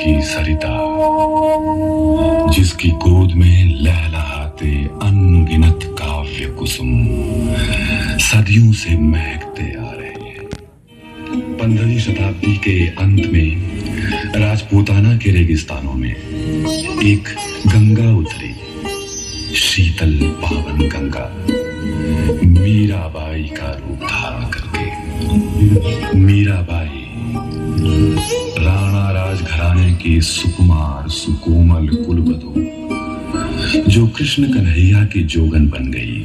की सरिता, जिसकी गोद में लहलहाते अनगिनत काव्य कुसुम सदियों से महकते आ रहे हैं। पंद्रहवीं शताब्दी के अंत में राजपूताना के रेगिस्तानों में एक गंगा उतरी, शीतल पावन गंगा, मीराबाई का रूप धारण करके। मीराबाई राणा राजघराने के सुकुमार सुकोमल कुलवधु जो कृष्ण कन्हैया के जोगन बन गई।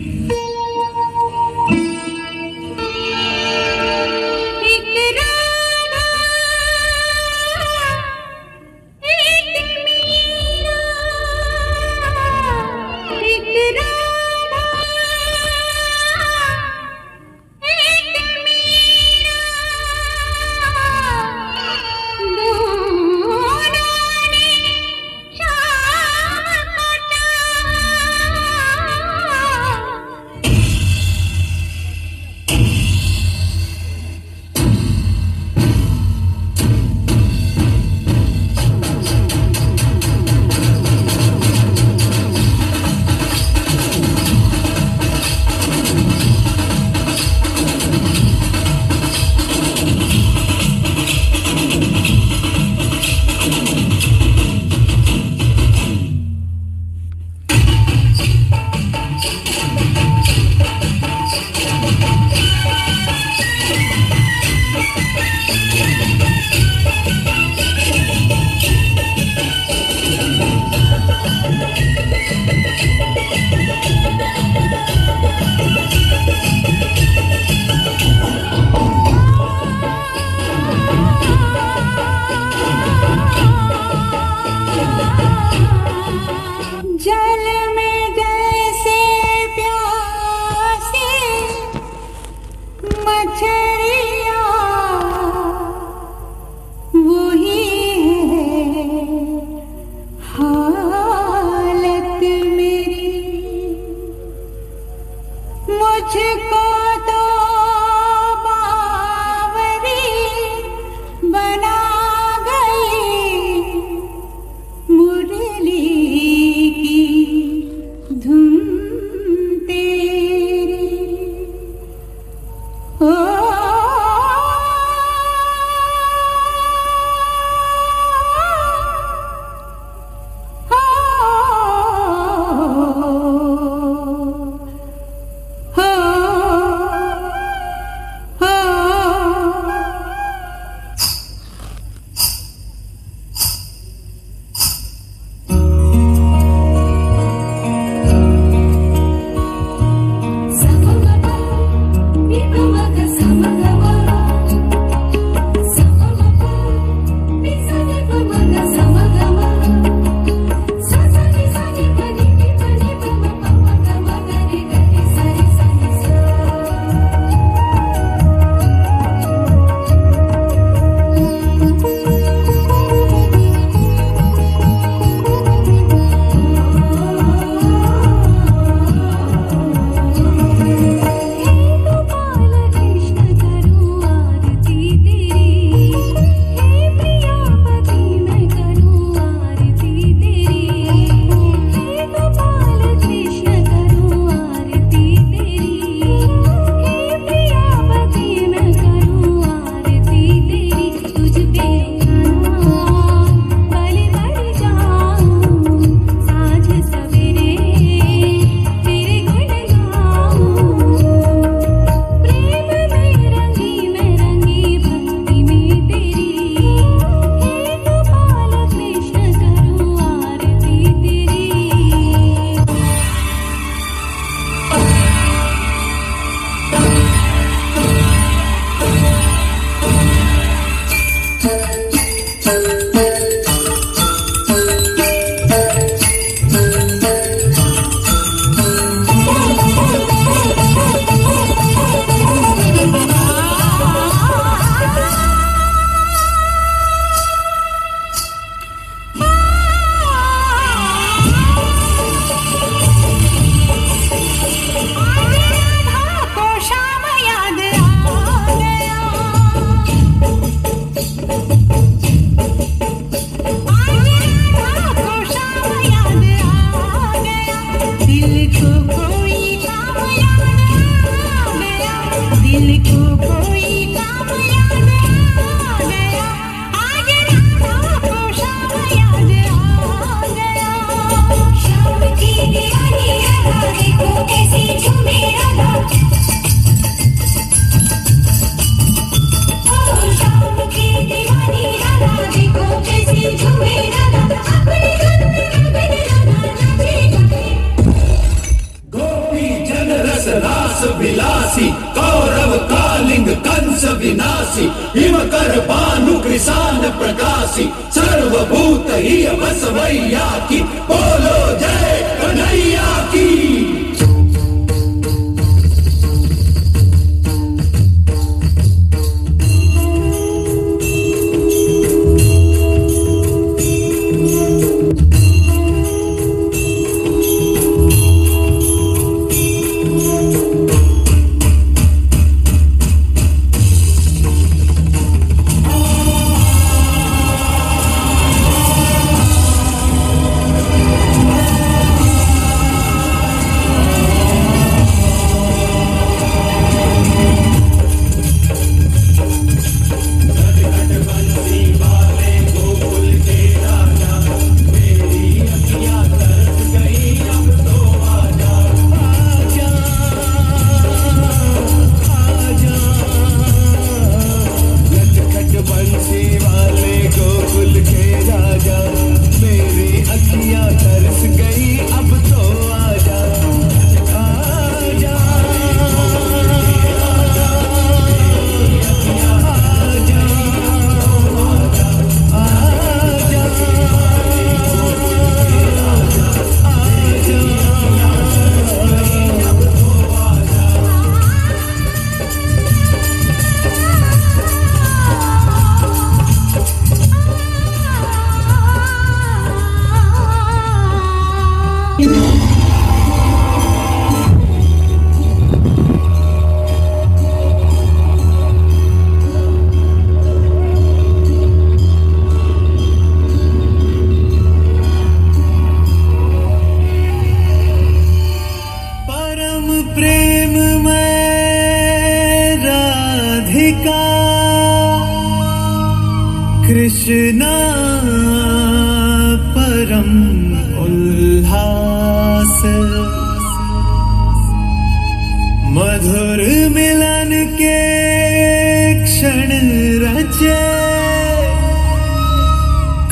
प्रकाशी सर्वभूत ही अवसमय्या की बोलो जय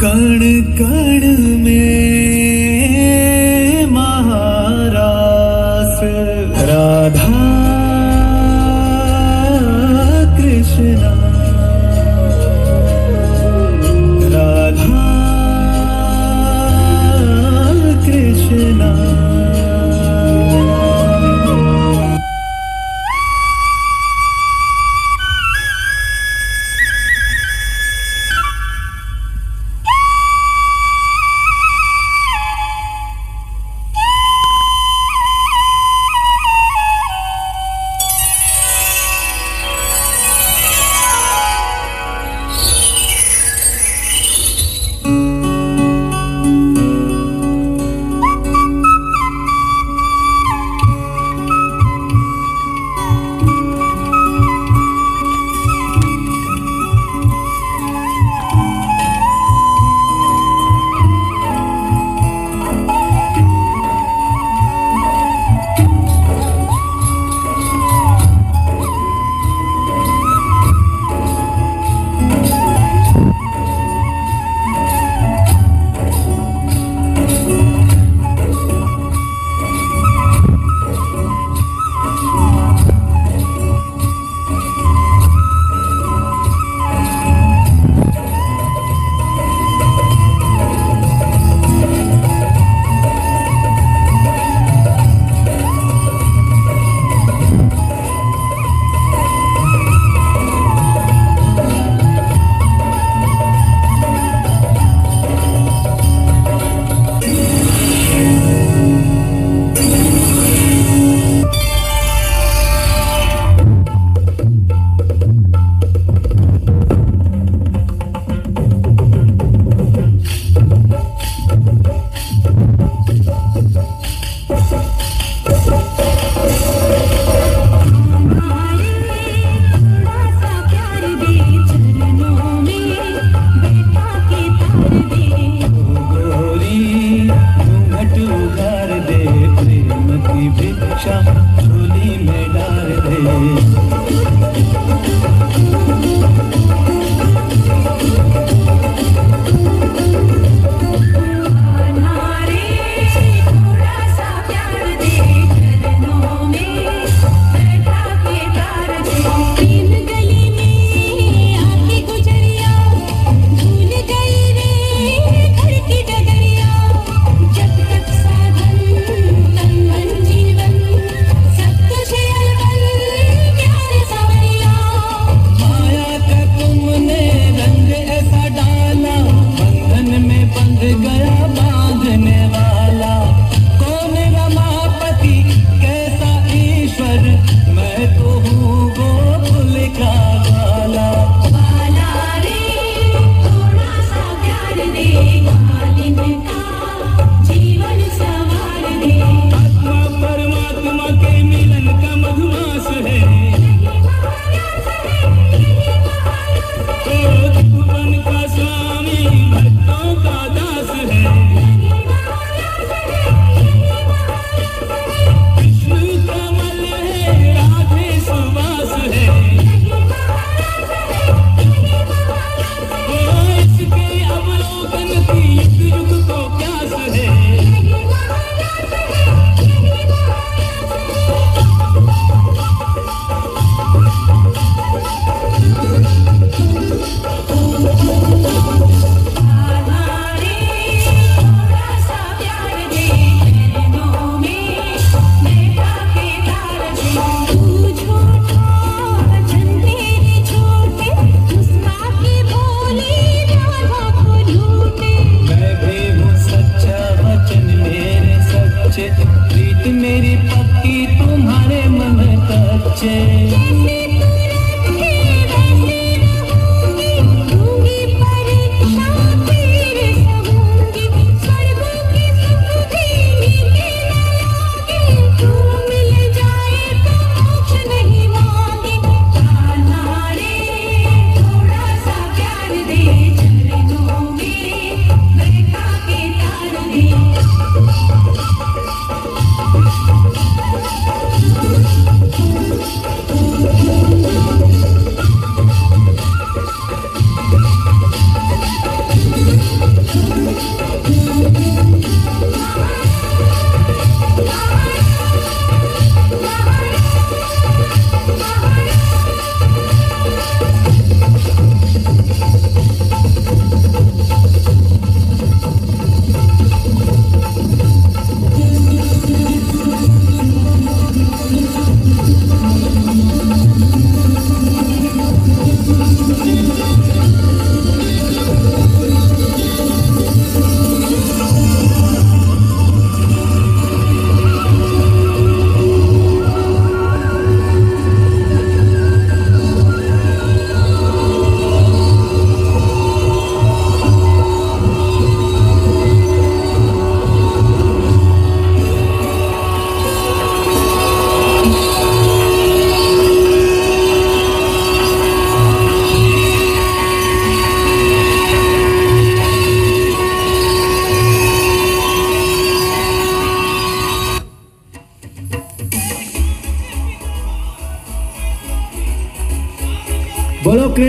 कण कण में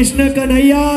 कृष्ण कन्हैया।